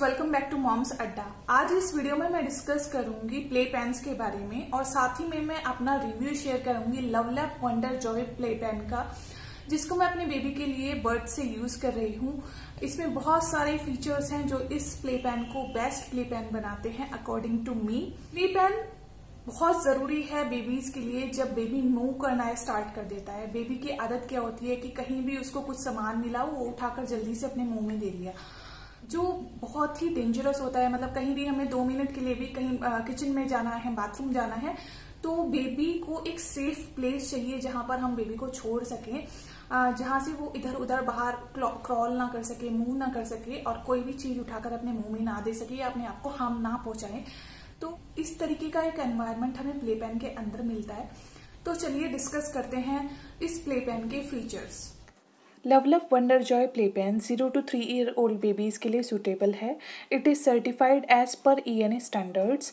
Moms Adda आज इस video में मैं डिस्कस करूँगी प्ले पेन्स के बारे में और साथ ही में मैं अपना रिव्यू शेयर करूँगी LuvLap wonder joy play pen का, जिसको मैं अपने बेबी के लिए बर्थ से यूज़ कर रही हूँ। इसमें बहुत सारे फीचर्स हैं जो इस प्ले पेन को बेस्ट प्ले पेन बनाते हैं according to me play pen बहुत ज़रूरी है बेबीज के लिए जब बेबी मूव करना स्टार्ट कर देता है। बेबी की आदत क्या होती है कि कहीं भी उसको कुछ सामान मिला, वो उठाकर जल्दी से अपने मुँह में दे लिया जो बहुत ही डेंजरस होता है मतलब कहीं भी हमें दो मिनट के लिए भी कहीं किचन में जाना है बाथरूम जाना है तो बेबी को एक सेफ़ प्लेस चाहिए जहाँ पर हम बेबी को छोड़ सकें। जहाँ से वो इधर उधर बाहर क्रॉल ना कर सके मूव ना कर सके और कोई भी चीज़ उठाकर अपने मुँह में ना दे सके या अपने आप को हार्म ना पहुँचाए। तो इस तरीके का एक एनवायरमेंट हमें प्ले पेन के अंदर मिलता है। तो चलिए डिस्कस करते हैं इस प्ले पेन के features LuvLap wonder joy play pen zero to three year old babies के लिए सूटेबल है। It is certified as per E N A standards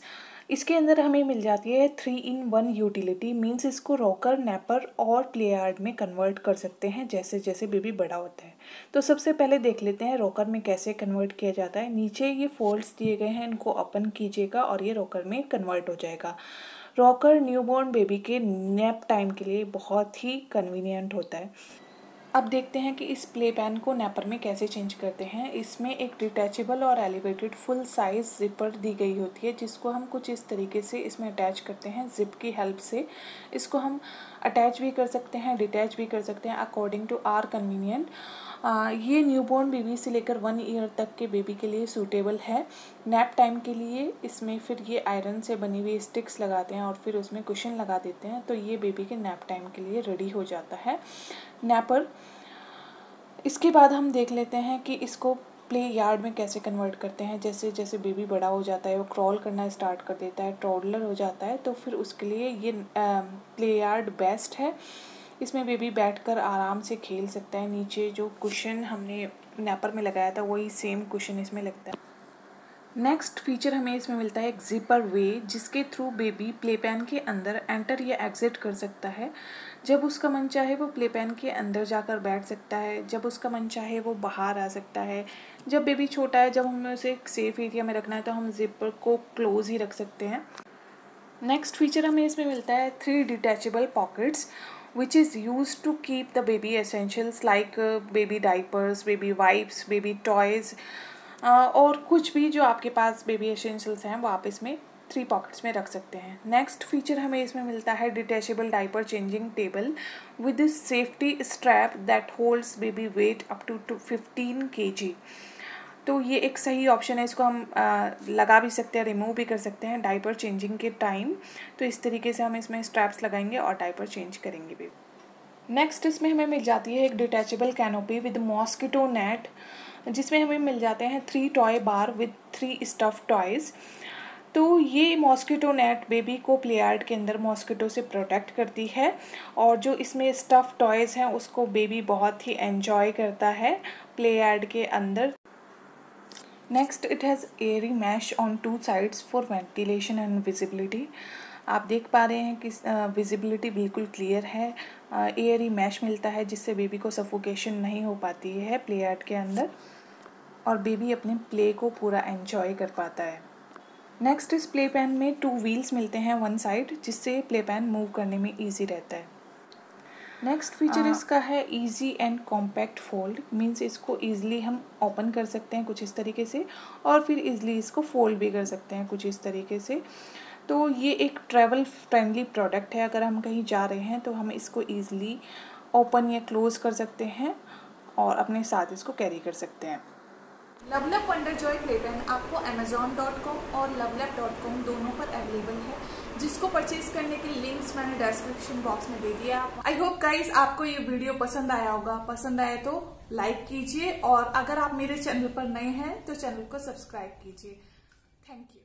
इसके अंदर हमें मिल जाती है three in one utility means इसको रॉकर नैपर और प्ले यार्ड में कन्वर्ट कर सकते हैं, जैसे जैसे बेबी बड़ा होता है। तो सबसे पहले देख लेते हैं रॉकर में कैसे कन्वर्ट किया जाता है। नीचे ये फोल्ड्स दिए गए हैं, इनको ओपन कीजिएगा और ये रॉकर में कन्वर्ट हो जाएगा। रॉकर न्यूबॉर्न बेबी के नैप टाइम के लिए बहुत ही कन्वीनियंट होता है। अब देखते हैं कि इस प्ले पैन को नैपर में कैसे चेंज करते हैं। इसमें एक डिटैचेबल और एलिवेटेड फुल साइज़ जिपर दी गई होती है, जिसको हम कुछ इस तरीके से इसमें अटैच करते हैं, जिप की हेल्प से। इसको हम अटैच भी कर सकते हैं, डिटैच भी कर सकते हैं, अकॉर्डिंग टू आर कन्वीनियंट। ये न्यूबॉर्न बेबी से लेकर वन ईयर तक के बेबी के लिए सूटेबल है। नैप टाइम के लिए इसमें फिर ये आयरन से बनी हुई स्टिक्स लगाते हैं और फिर उसमें कुशन लगा देते हैं तो ये बेबी के नैप टाइम के लिए रेडी हो जाता है। नैपर इसके बाद हम देख लेते हैं कि इसको प्ले यार्ड में कैसे कन्वर्ट करते हैं। जैसे जैसे बेबी बड़ा हो जाता है, वो क्रॉल करना स्टार्ट कर देता है ट्रॉडलर हो जाता है तो फिर उसके लिए ये प्ले यार्ड बेस्ट है। इसमें बेबी बैठकर आराम से खेल सकता है। नीचे जो कुशन हमने नेपर में लगाया था, वही सेम कुशन इसमें लगता है। नेक्स्ट फीचर हमें इसमें मिलता है एक जिपर वे जिसके थ्रू बेबी प्ले पैन के अंदर एंटर या एग्जिट कर सकता है। जब उसका मन चाहे वो प्ले पैन के अंदर जाकर बैठ सकता है। जब उसका मन चाहे वो बाहर आ सकता है। जब बेबी छोटा है जब हमें उसे एक सेफ़ एरिया में रखना है तो हम जिपर को क्लोज ही रख सकते हैं। नेक्स्ट फीचर हमें इसमें मिलता है three detachable pockets used to keep the baby essentials like uh, baby diapers, baby wipes, baby toys uh, और कुछ भी जो आपके पास बेबी एसेंशियल्स हैं वो आप इसमें थ्री पॉकेट्स में रख सकते हैं। नेक्स्ट फीचर हमें इसमें मिलता है detachable diaper changing table with safety strap that holds baby weight up to to fifteen K G तो ये एक सही ऑप्शन है इसको हम आ, लगा भी सकते हैं रिमूव भी कर सकते हैं डाइपर चेंजिंग के टाइम तो इस तरीके से हम इसमें स्ट्रैप्स लगाएँगे और डाइपर चेंज करेंगे भी। नेक्स्ट इसमें हमें मिल जाती है एक detachable canopy with mosquito net जिसमें हमें मिल जाते हैं three toy bar with three stuff toys तो ये मॉस्किटो नेट बेबी को प्लेयार्ड के अंदर मॉस्किटो से प्रोटेक्ट करती है और जो इसमें स्टफ़ टॉयज़ हैं, उसको बेबी बहुत ही एन्जॉय करता है प्ले आर्ट के अंदर. Next it has airy mesh on two sides for ventilation and visibility आप देख पा रहे हैं कि विजिबिलिटी बिल्कुल क्लियर है। एयरी मैश मिलता है जिससे बेबी को सफोकेशन नहीं हो पाती है प्ले आर्ट के अंदर और बेबी अपने प्ले को पूरा एंजॉय कर पाता है। नेक्स्ट इस प्ले पैन में टू व्हील्स मिलते हैं वन साइड जिससे प्ले पैन मूव करने में ईजी रहता है। नेक्स्ट फीचर uh, इसका है easy and compact fold means इसको ईजिली हम ओपन कर सकते हैं कुछ इस तरीके से और फिर ईजिली इसको फोल्ड भी कर सकते हैं कुछ इस तरीके से। तो ये एक ट्रैवल फ्रेंडली प्रोडक्ट है। अगर हम कहीं जा रहे हैं तो हम इसको ईजिली ओपन या क्लोज कर सकते हैं और अपने साथ इसको कैरी कर सकते हैं। LuvLap wonder joy play pen आपको अमेजोन डॉट कॉम और लवलैप डॉट कॉम दोनों पर अवेलेबल है, जिसको परचेज करने के लिंक्स मैंने डिस्क्रिप्शन बॉक्स में दे दिया। आई होप गाइज़ आपको ये वीडियो पसंद आया होगा। पसंद आए तो लाइक कीजिए और अगर आप मेरे चैनल पर नए हैं तो चैनल को सब्सक्राइब कीजिए। Thank you